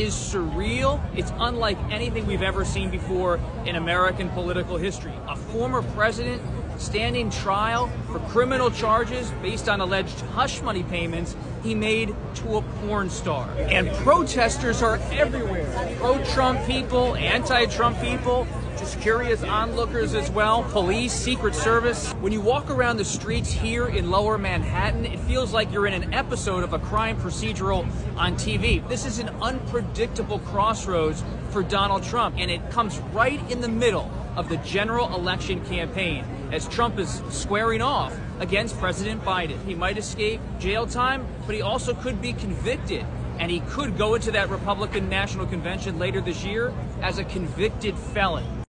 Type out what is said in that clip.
is surreal. It's unlike anything we've ever seen before in American political history. A former president standing trial for criminal charges based on alleged hush money payments he made to a porn star. And protesters are everywhere. Pro Trump people, anti Trump people, just curious onlookers as well, police, Secret Service. When you walk around the streets here in lower Manhattan, it feels like you're in an episode of a crime procedural on TV. This is an unpredictable crossroads for Donald Trump, and it comes right in the middle of the general election campaign as Trump is squaring off against President Biden. He might escape jail time, but he also could be convicted. And he could go into that Republican National Convention later this year as a convicted felon.